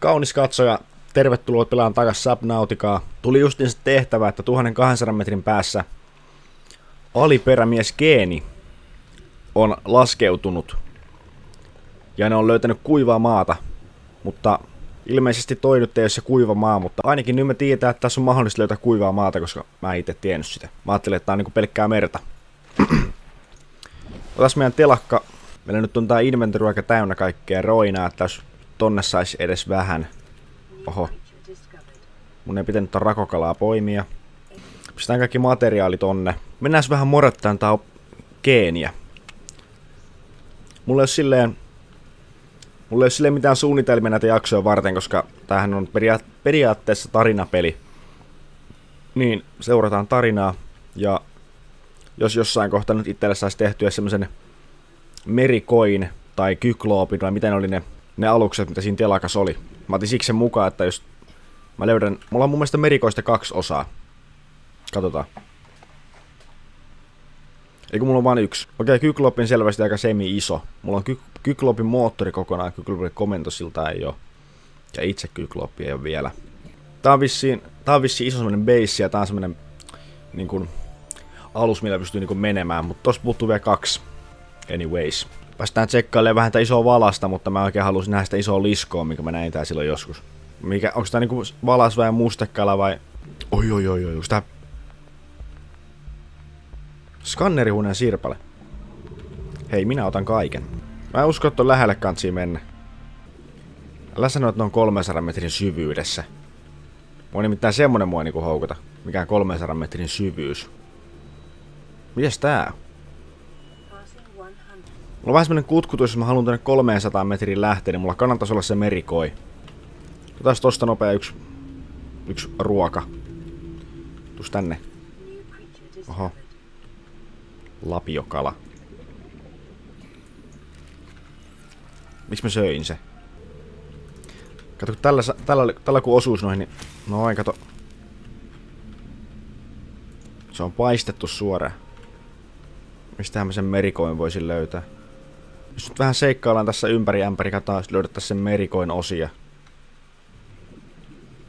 Kaunis katsoja, tervetuloa pelaan takas Subnautikaa. Tuli justiin se tehtävä, että 1200 metrin päässä aliperämies Geeni on laskeutunut. Ja ne on löytänyt kuivaa maata. Mutta ilmeisesti toi nyt ei ole se kuiva maa, mutta ainakin nyt me tiedetään, että tässä on mahdollista löytää kuivaa maata, koska mä en itse tiennyt sitä. Mä ajattelin, että tää on niinku pelkkää merta. Otas meidän telakka. Meillä nyt on tää inventory aika täynnä kaikkea roinaa, että jos tonne saisi edes vähän. Oho. Mun ei pitänyt rakokalaa poimia. Pistetään kaikki materiaali tonne. Mennään vähän morettaan tää geeniä. Mulla ei ole silleen... Mulla ei ole silleen mitään suunnitelmia näitä jaksoja varten, koska tämähän on peria- periaatteessa tarinapeli. Niin, seurataan tarinaa. Ja jos jossain kohtaa nyt itselle saisi tehtyä semmoisen merikoin tai kykloopin, vai miten oli ne, ne alukset, mitä siinä telakas oli. Mä otin siksi sen mukaan, että jos mä löydän... Mulla on mun mielestä merikoista kaksi osaa. Katsotaan. Eikö mulla on vain yksi? Okei, Kyklopin selvästi aika semi-iso. Mulla on ky- Kyklopin moottori kokonaan, Kyklopin komentosilta ei oo. Ja itse Kykloppi ei ole vielä. Tää on vissiin, tää on vissiin iso semmonen base ja tää on semmonen niin alus, millä pystyy niin menemään, mutta tossa puuttuu vielä kaksi. Anyways. Päästään tsekkailemaan vähän tätä isoa valasta, mutta mä oikein halusin nähdä sitä isoa liskoa, mikä mä näin tää silloin joskus. Mikä, onks tää niinku valas vai mustekala vai... Oi oi oi oi, onks tää... Skannerihuoneen sirpale. Hei, minä otan kaiken. Mä en usko, että on lähelle kansi mennä. Älä sano, että ne on 300 metrin syvyydessä. Mua nimittäin semmonen mua niinku houkuta. Mikään 300 metrin syvyys. Mitäs tää? On vähän semmonen kutkutus, jos mä haluan tänne 300 metrin lähteä, niin mulla kannattaisi olla se merikoi. Otas tosta nopea yksi, yksi ruoka. Tus tänne. Oho. Lapiokala. Miksi mä söin se? Kato, kun tällä, tällä, tällä kun osuus noihin, niin... Noin, kato. Se on paistettu suoraan. Mistähän mä sen merikoin voisin löytää? Jos nyt vähän seikkaillaan tässä ympäri ämpäri, katsotaan, jos löydettäisiin sen merikoin osia.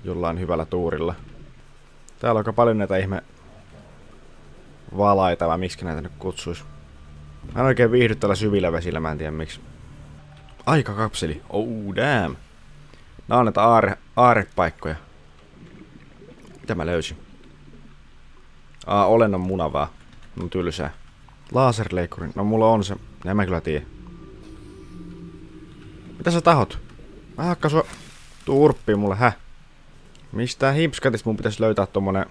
Jollain hyvällä tuurilla. Täällä on aika paljon näitä ihme valaita, vai miksi näitä nyt kutsuis. Mä en oikein viihdy tällä syvillä vesillä, mä en tiedä miksi. Aikakapseli. Oh damn. Nää on näitä aare, aarepaikkoja. Mitä mä löysin? Aa, olennon muna vaan. No tylsää. Laserleikkuri. No mulla on se. En mä kyllä tiedä. Mitä sä tahot? Mä hakkaan sua turppiin mulle, hä? Mistä hipskatista mun pitäisi löytää tommonen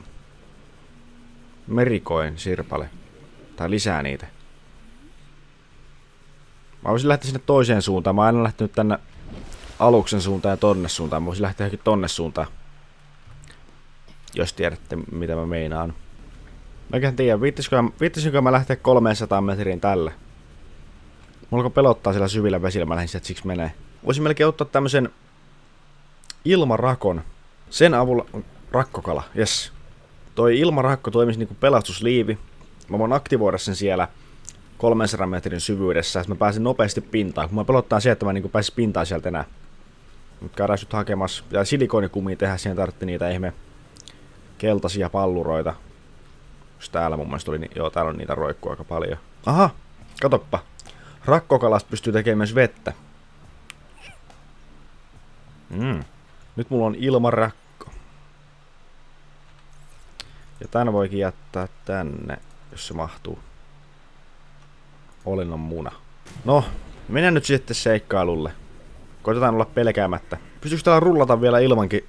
merikoin sirpale? Tai lisää niitä. Mä voisin lähteä sinne toiseen suuntaan. Mä oon aina lähtenyt tänne aluksen suuntaan ja tonne suuntaan. Mä voisin lähteä johonkin tonne suuntaan. Jos tiedätte mitä mä meinaan. Mäkään tiedä, viittisinkö, viittisinkö mä lähteä 300 metriin tälle? Mulla pelottaa siellä syvillä vesillä, mä lähdin sieltä siksi menee. Voisin melkein ottaa tämmösen ilmarakon. Sen avulla... Rakkokala, yes. Toi ilmarakko toimisi niinku pelastusliivi. Mä voin aktivoida sen siellä 300 metrin syvyydessä, että mä pääsen nopeasti pintaan. Kun mä pelottaa se, että mä niinku pääsis pintaan sieltä enää. Nyt käydään nyt hakemassa. Ja silikoonikumia tehdä, siihen tarvittiin niitä ihme keltaisia palluroita. Jos täällä mun mielestä oli, joo, täällä on niitä roikkua aika paljon. Aha, katoppa. Rakkokalasta pystyy tekemään myös vettä. Mm. Nyt mulla on ilmarakko. Ja tän voikin jättää tänne, jos se mahtuu. Olennon muna. No, mennään nyt sitten seikkailulle. Koitetaan olla pelkäämättä. Pystyykö täällä rullata vielä ilmankin?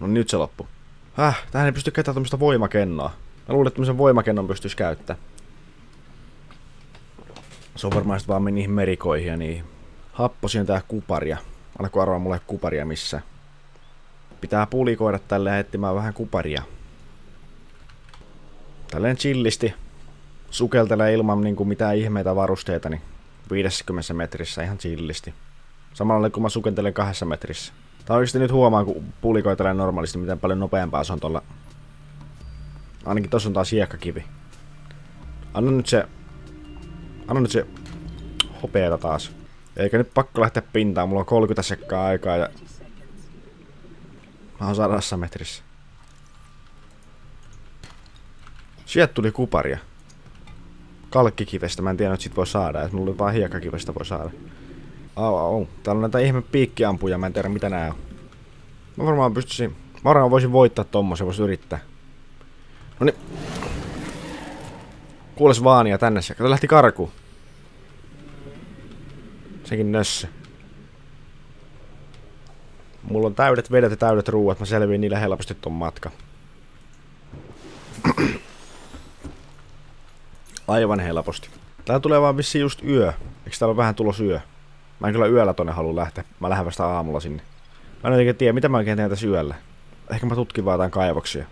No nyt se loppu. Häh, tähän ei pysty käyttämään tämmöstä voimakennoa. Mä luulen, että tämmösen voimakennon pystyisi käyttää. Se on varmaan vaan meni niihin merikoihin ja niihin. Happosin tää kuparia. Alkoi arvaa mulle kuparia missä. Pitää pulikoida tälle etsimään vähän kuparia. Tälleen chillisti. Sukeltelee ilman niinku mitään ihmeitä varusteita, niin 50 metrissä ihan chillisti. Samalla kun mä sukentelen kahdessa metrissä. Tää oikeesti nyt huomaa, kun pulikoitelee normaalisti, miten paljon nopeampaa se on tuolla Ainakin tossa on taas hiekkakivi. Anna nyt se... Anna nyt se hopeeta taas. Eikä nyt pakko lähteä pintaan, mulla on 30 sekkaa aikaa ja... Mä oon sadassa metrissä. Sieltä tuli kuparia. Kalkkikivestä, mä en tiedä, että sit voi saada. Et mulla oli vaan hiekkakivestä voi saada. Au, au. Täällä on näitä ihme piikkiampuja, mä en tiedä mitä nää on. Mä varmaan pystyisin... Varmaan voisin voittaa tommosen, vois yrittää. No niin. Kuules vaania tänne se. Kato lähti karkuun. Sekin nössö. Mulla on täydet vedet ja täydet ruuat, mä selviin niillä helposti ton matka. Aivan helposti. Tää tulee vaan vissiin just yö. Eikö täällä vähän tulos yö? Mä en kyllä yöllä tonne halua lähteä. Mä lähden vasta aamulla sinne. Mä en oikein tiedä, mitä mä oikein teen tässä yöllä. Ehkä mä tutkin vaan jotain kaivoksia.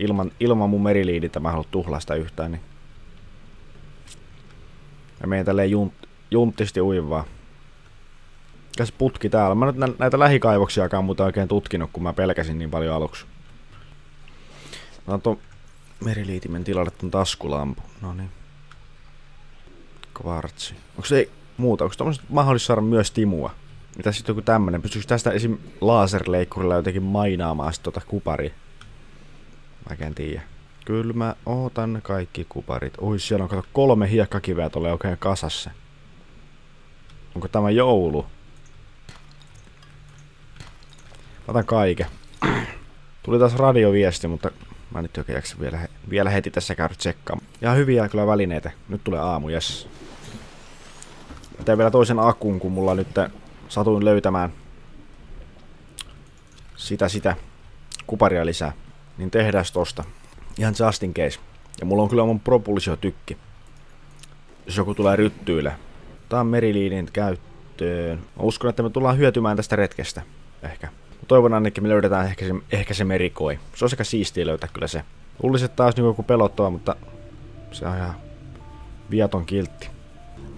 Ilman, ilman mun meriliidintä mä haluan tuhlaa sitä yhtään, niin... Mä menen tälleen junt, junttisti uivaa. Käs putki täällä. Mä nyt näitä lähikaivoksiakaan muuta oikein tutkinut, kun mä pelkäsin niin paljon aluksi. Mä oon ton meriliitimen tilalle ton taskulampu. No niin. Kvartsi. Onko se muuta? Onko tommoset mahdollista saada myös timua? Mitä sitten joku tämmönen? Pystyykö tästä esim. laserleikkurilla jotenkin mainaamaan sit tota kupari? Mä en tiedä. Kyllä mä ootan kaikki kuparit. Oi, siellä on kato kolme hiekkakiveä tulee oikein kasassa. Onko tämä joulu? Otan kaiken. Tuli taas radioviesti, mutta mä nyt oikein jaksa vielä, vielä heti tässä käydä tsekkaamaan. Ja hyviä kyllä välineitä. Nyt tulee aamu, jes. Mä vielä toisen akun, kun mulla nyt satuin löytämään sitä sitä kuparia lisää. Niin tehdään tosta. Ihan just in case. Ja mulla on kyllä mun propulsio tykki. Jos joku tulee ryttyille. Tää on meriliinin käyttöön. Mä uskon, että me tullaan hyötymään tästä retkestä. Ehkä. Toivon ainakin, me löydetään ehkä se, ehkä se merikoi. Se on sekä siistiä löytää kyllä se. Luulisin, että taas niin joku pelottava, mutta se on ihan viaton kiltti.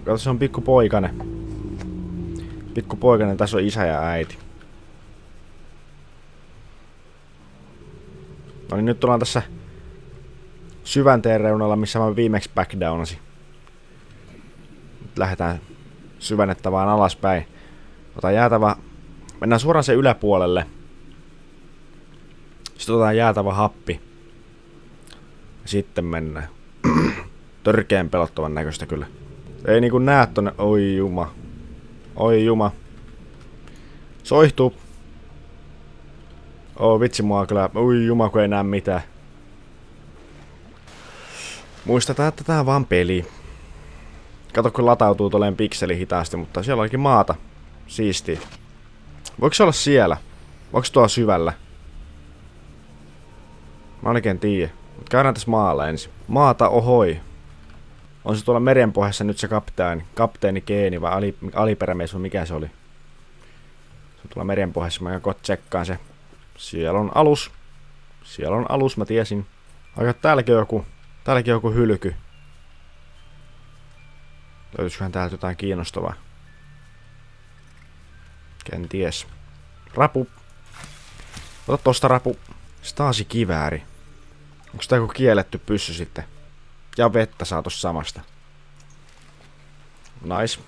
Kato, se on pikku poikane. Pikku poikane, tässä on isä ja äiti. No niin, nyt tullaan tässä syvänteen reunalla, missä mä viimeksi backdownasin. Nyt lähdetään syvennettä vaan alaspäin. Ota jäätävä Mennään suoraan sen yläpuolelle. Sitten otetaan jäätävä happi. Sitten mennään. Törkeen pelottavan näköistä kyllä. Ei niinku näe tonne. Oi juma. Oi juma. Soihtuu. Oh vitsi mua kyllä. Oi juma kun ei näe mitään. Muistetaan, että tää on vaan peli. Kato kun latautuu tolleen pikseli hitaasti, mutta siellä onkin maata. Siistiä. Voiko se olla siellä? Voiko tuo syvällä? Mä oikein tiedä. Mutta käydään tässä maalla ensin. Maata ohoi. On se tuolla merenpohjassa nyt se kapteeni, kapteeni Keeni vai ali, aliperämies mikä se oli? Se on tuolla merenpohjassa, mä joko tsekkaan se. Siellä on alus. Siellä on alus, mä tiesin. Aika täälläkin joku, täälläkin joku hylky. Löytyisiköhän täältä jotain kiinnostavaa? Kenties. Rapu. Ota tosta rapu. Staasi kivääri. Onko tää joku kielletty pyssy sitten? Ja vettä saa tossa samasta. Nice.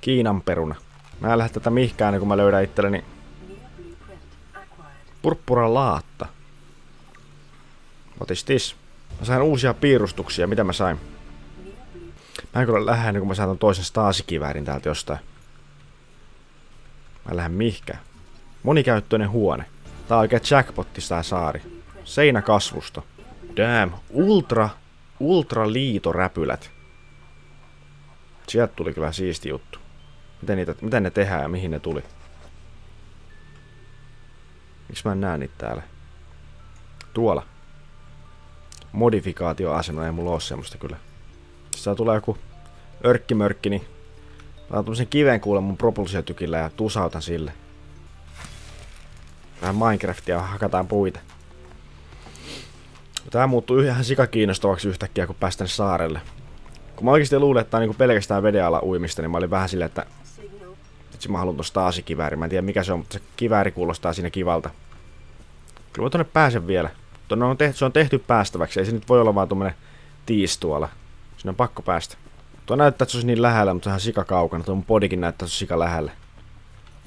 Kiinan peruna. Mä en lähde tätä mihkään, kun mä löydän itselleni purppura laatta. What is this? Mä sain uusia piirustuksia. Mitä mä sain? Mä en kyllä lähde, niin kun mä saan toisen staasikiväärin täältä jostain. Mä lähden mihkään. Monikäyttöinen huone. Tää on oikein jackpotti tää saari. Seinäkasvusto. Damn. Ultra, ultra liitoräpylät. Sieltä tuli kyllä siisti juttu. Miten, niitä, miten ne tehdään ja mihin ne tuli? Miksi mä en näe niitä täällä? Tuolla. Modifikaatioasema ei mulla oo semmoista kyllä. Tässä tulee joku örkkimörkki, niin Otan tämmösen kiven kuule mun propulsiotykillä ja tusautan sille. Vähän Minecraftia hakataan puita. Tää muuttuu ihan sikakiinnostavaksi yhtäkkiä, kun päästään saarelle. Kun mä oikeesti luulen, että tää on niinku pelkästään veden alla uimista, niin mä olin vähän silleen, että... Itse mä haluan tosta kivääri. Mä en tiedä mikä se on, mutta se kivääri kuulostaa siinä kivalta. Kyllä mä tonne pääsen vielä. Tonne on tehty, se on tehty päästäväksi, ei se nyt voi olla vaan tuommoinen tiis tuolla. Sinne on pakko päästä. Tuo näyttää, että se olisi niin lähellä, mutta ihan sika kaukana. Tuo mun podikin näyttää, että se sika lähellä.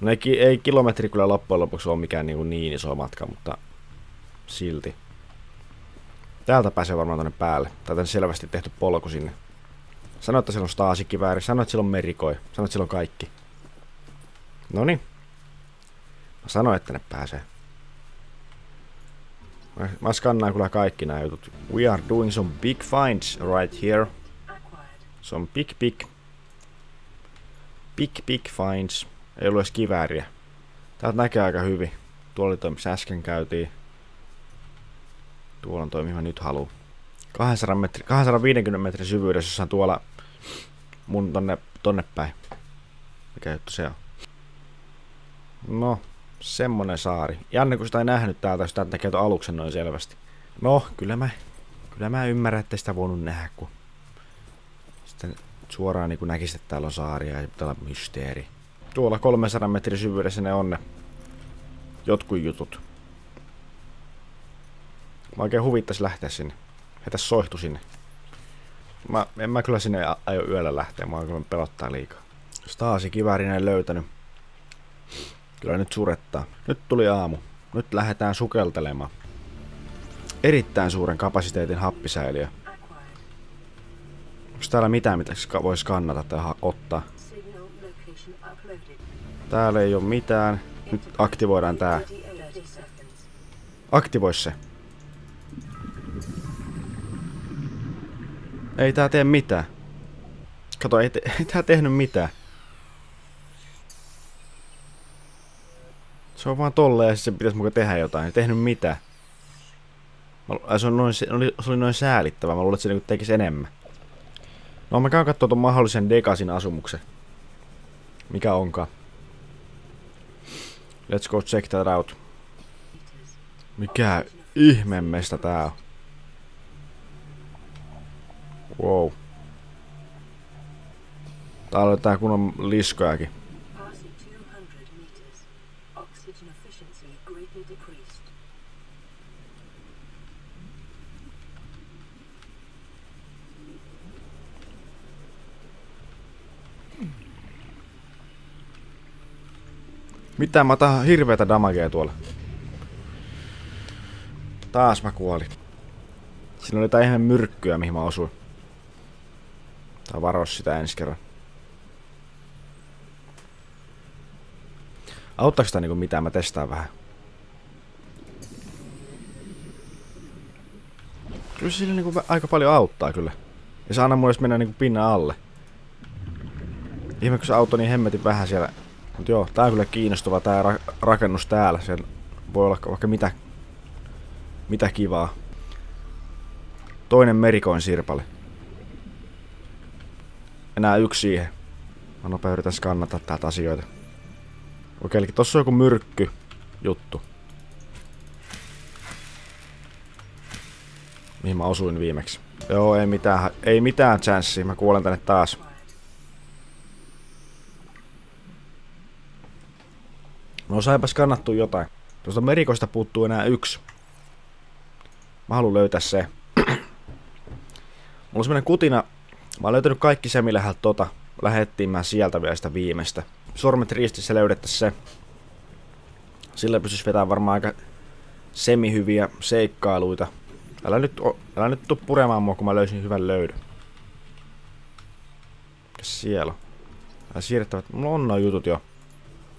No ei, ei kilometri kyllä loppujen lopuksi ole mikään niin, niin iso matka, mutta silti. Täältä pääsee varmaan tonne päälle. Täältä on selvästi tehty polku sinne. Sano, että siellä on staasikivääri. Sano, että siellä on merikoi. Sano, että siellä on kaikki. Noni. Mä sanoin, että ne pääsee. Mä, mä skannaan kyllä kaikki nämä jutut. We are doing some big finds right here. Some big, big, big, big finds. Ei ollut edes kivääriä. Täältä näkee aika hyvin. Tuolla oli äsken käytiin. Tuolla on toi, mihin mä nyt haluan. 200 metri, 250 metrin syvyydessä, jossa on tuolla mun tonne, tonne päin. Mikä juttu se on? No, semmonen saari. Janne, kun sitä ei nähnyt täältä, täältä näkee aluksen noin selvästi. No, kyllä mä, kyllä mä ymmärrän, että sitä voinut nähdä, kun sitten suoraan niin näkisi, että täällä on saaria ja täällä on mysteeri. Tuolla 300 metrin syvyydessä ne on ne jotkut jutut. Mä oikein huvittais lähteä sinne. Heitä soihtu sinne. Mä, en mä kyllä sinne aio yöllä lähteä, mä kyllä pelottaa liikaa. Staasi kiväärin ei löytänyt. Kyllä nyt surettaa. Nyt tuli aamu. Nyt lähdetään sukeltelemaan. Erittäin suuren kapasiteetin happisäiliö. Onko täällä mitään, mitä voisi kannata tai ottaa? Täällä ei ole mitään. Nyt aktivoidaan tää. Aktivoi se. Ei tää tee mitään. Kato, ei, te, ei tää tehnyt mitään. Se on vaan tolleen ja se pitäisi mukaan tehdä jotain. Ei tehnyt mitään. Mä, se, on noin, se, oli, se oli noin säälittävä. Mä luulen, että se niinku tekisi enemmän. No mä käyn kattoo ton mahdollisen Degasin asumuksen. Mikä onkaan. Let's go check that out. Mikä ihmemmestä tää on? Wow. Täällä on tää kunnon liskojakin. Mitä mä otan hirveätä damagea tuolla. Taas mä kuolin. Siinä oli jotain ihan myrkkyä, mihin mä osuin. Tai varos sitä ensi kerran. Auttaako sitä niinku mitään? Mä testaan vähän. Kyllä sillä niinku aika paljon auttaa kyllä. Ja saa aina mun mennä niinku pinnan alle. Ihme, kun se auto niin hemmetin vähän siellä Mut joo, tää on kyllä kiinnostava tää ra rakennus täällä. Sen voi olla vaikka mitä, mitä kivaa. Toinen merikoin sirpale. Enää yksi siihen. Mä nopea yritän skannata täältä asioita. Okei, eli tossa on joku myrkky juttu. Mihin mä osuin viimeksi. Joo, ei mitään, ei mitään chanssiä. Mä kuolen tänne taas. No saipas kannattua jotain. Tuosta merikoista puuttuu enää yksi. Mä haluan löytää se. Mulla on semmonen kutina. Mä oon löytänyt kaikki se, millä tota. Lähettiin mä sieltä vielä sitä viimeistä. Sormet ristissä löydettäisiin se. Sillä pystyisi vetämään varmaan aika semihyviä seikkailuita. Älä nyt, älä nyt tuu puremaan mua, kun mä löysin hyvän löydön. Mikäs siellä on? Siirrettävät. Mulla on noin jutut jo.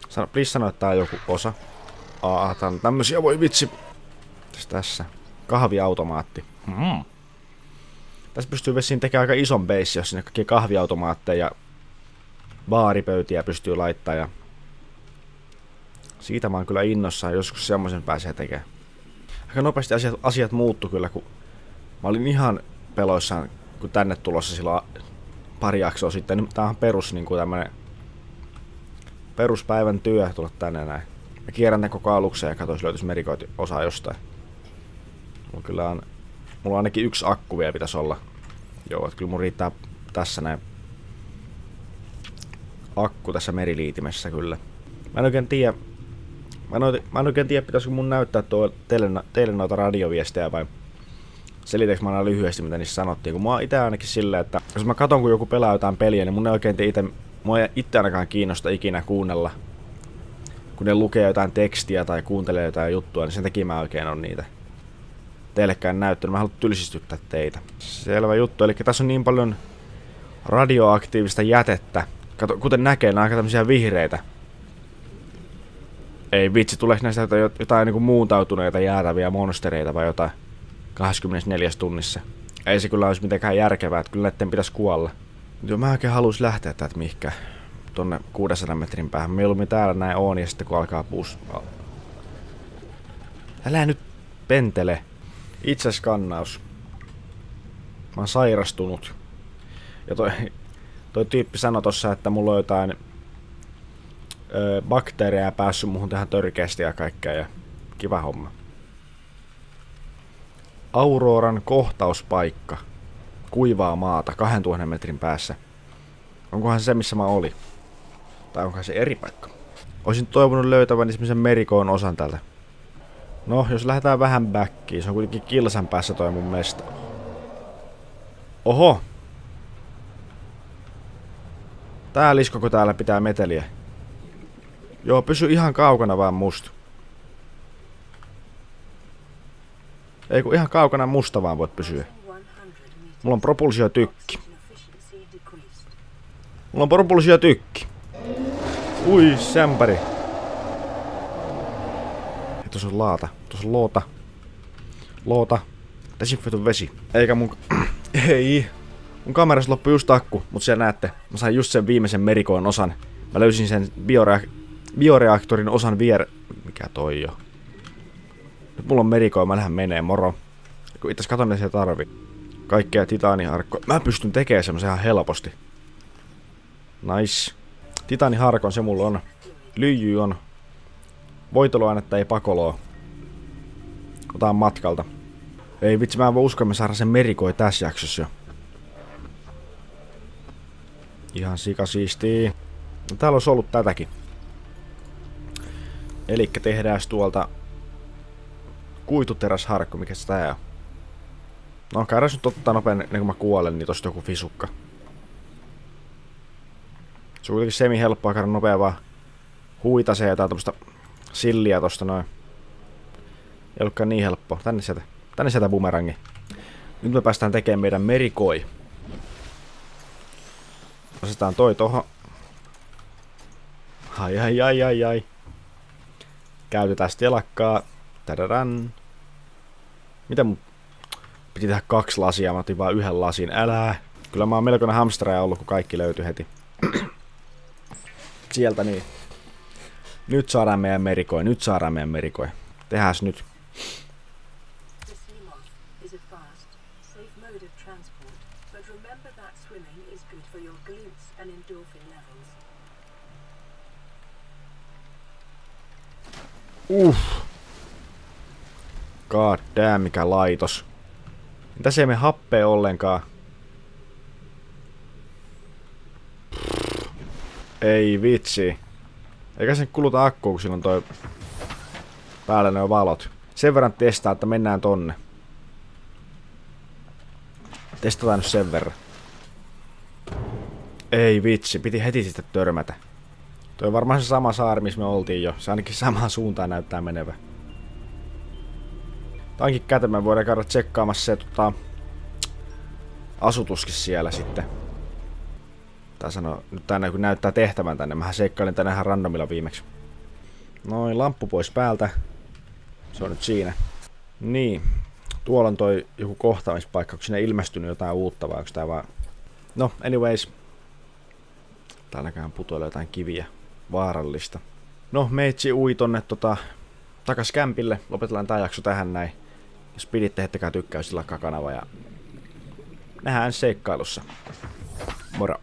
Sano, please sano, että tää on joku osa. Aa, tää on tämmösiä, voi vitsi. Tässä, tässä. Kahviautomaatti. Mm. Tässä pystyy vessiin tekemään aika ison base, jos sinne kaikki kahviautomaatteja ja baaripöytiä pystyy laittaa ja siitä mä oon kyllä innossaan, joskus semmoisen pääsee tekemään. Aika nopeasti asiat, asiat muuttu kyllä, kun mä olin ihan peloissaan, kun tänne tulossa silloin pari jaksoa sitten. Tää on perus niin kuin tämmönen peruspäivän työ tulla tänne näin. Mä kierrän tämän koko aluksen ja katsoin, jos löytyisi merikoiti osa jostain. Mulla kyllä on... Mulla ainakin yksi akku vielä pitäisi olla. Joo, että kyllä mun riittää tässä näin akku tässä meriliitimessä kyllä. Mä en oikein tiedä, mä en, oikein, mä en oikein tiedä, pitäisikö mun näyttää tuo teille, teille noita radioviestejä vai seliteekö mä aina lyhyesti, mitä niissä sanottiin. Kun mä oon itse ainakin silleen, että jos mä katon, kun joku pelaa jotain peliä, niin mun ei oikein tiedä itse Mua ei itse ainakaan kiinnosta ikinä kuunnella kun ne lukee jotain tekstiä tai kuuntelee jotain juttua, niin sen takia mä oikein on niitä teillekään näyttänyt. Mä haluan tylsistyttää teitä. Selvä juttu. Eli tässä on niin paljon radioaktiivista jätettä. Kato, kuten näkee, nämä aika tämmöisiä vihreitä. Ei vitsi, tuleeko näistä jotain niin kuin muuntautuneita jäätäviä monstereita vai jotain 24 tunnissa. Ei se kyllä olisi mitenkään järkevää, että kyllä näiden pitäisi kuolla. Joo, mä oikein halus lähteä täältä mihinkään tonne 600 metrin päähän. Mieluummin täällä näin on ja sitten kun alkaa puus... Älä nyt pentele. Itseskannaus. Mä oon sairastunut. Ja toi, toi tyyppi sanoi tossa, että mulla on jotain ö, bakteereja päässyt muhun tähän törkeästi ja kaikkea. Ja kiva homma. Auroran kohtauspaikka. Kuivaa maata 2000 metrin päässä. Onkohan se se, missä mä olin? Tai onkohan se eri paikka? Olisin toivonut löytävän semmoisen merikoon osan tältä. No, jos lähdetään vähän backiin, se on kuitenkin kilsan päässä toi mun mesta. Oho! Tää liskoko täällä pitää meteliä? Joo, pysy ihan kaukana vaan musta. Ei kun ihan kaukana musta vaan voit pysyä. Mulla on propulsio tykki. Mulla on propulsio tykki. Ui, sämpäri. Ja tuossa on laata. Tuossa on loota. Loota. Desinfioitu vesi. Eikä mun... Ei. Mun kamerassa loppui just akku, mutta siellä näette. Mä sain just sen viimeisen merikoon osan. Mä löysin sen biorea- bioreaktorin osan vier... Mikä toi jo? Nyt mulla on merikoon, mä lähden menee, moro. Itse katon, että se tarvii. Kaikkea titaaniharkkoa. Mä pystyn tekemään semmoisen ihan helposti. Nice. Titaniharkon se mulla on. Lyijy on. Voiteluainetta ei pakoloa. Otan matkalta. Ei vitsi, mä en voi uskoa, me saadaan sen merikoi tässä jaksossa jo. Ihan sikasiistii. No, täällä olisi ollut tätäkin. Eli tehdään tuolta kuituteräsharkko, mikä se tää on. No käydään nyt ottaa nopein, ennen kuin mä kuolen, niin tosta joku fisukka. Se on kuitenkin semi helppoa käydä nopea vaan huita se jotain tämmöstä silliä tosta noin. Ei ollutkaan niin helppoa. Tänne sieltä. Tänne sieltä bumerangi. Nyt me päästään tekemään meidän merikoi. Asetetaan toi tohon. Ai ai ai ai ai. Käytetään telakkaa. Tadadan. Mitä mun... Piti tehdä kaksi lasia, mä otin vaan yhden lasin. Älä. Kyllä mä oon melkoinen hamsteraja ollut, kun kaikki löytyi heti. Sieltä niin. Nyt saadaan meidän merikoi, nyt saadaan meidän merikoi. Tehäs nyt. Uff. God damn, mikä laitos. Tässä ei me happea ollenkaan. Ei vitsi. Eikä sen kuluta akkua, kun silloin toi päällä ne on valot. Sen verran testaa, että mennään tonne. Testataan nyt sen verran. Ei vitsi, piti heti sitten törmätä. Toi on varmaan se sama saari, missä me oltiin jo. Se ainakin samaan suuntaan näyttää menevä. Tää onkin kätemä, voidaan käydä tsekkaamassa se tota, asutuskin siellä sitten. Tai sano, nyt tänne kun näyttää tehtävän tänne. Mähän seikkailin tänne ihan randomilla viimeksi. Noin, lamppu pois päältä. Se on nyt siinä. Niin. Tuolla on toi joku kohtaamispaikka. Onko sinne ilmestynyt jotain uutta vai onko tää vaan... No, anyways. Täälläkään putoilee jotain kiviä. Vaarallista. No, meitsi ui tonne tota, takas kämpille. Lopetellaan tää jakso tähän näin. Jos piditte, heittäkää tykkäysillä kanava ja nähdään seikkailussa. Moro!